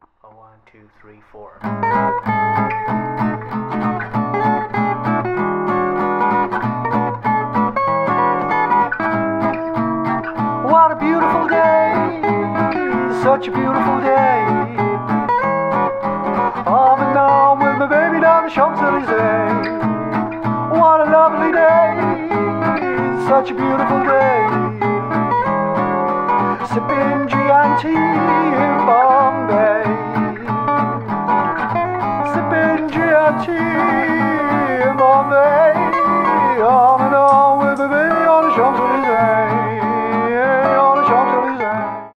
A one, two, three, four. What a beautiful day, such a beautiful day. Arm in arm with my baby down the Champs Elysees. What a lovely day, such a beautiful day. Sipping Chianti কাছে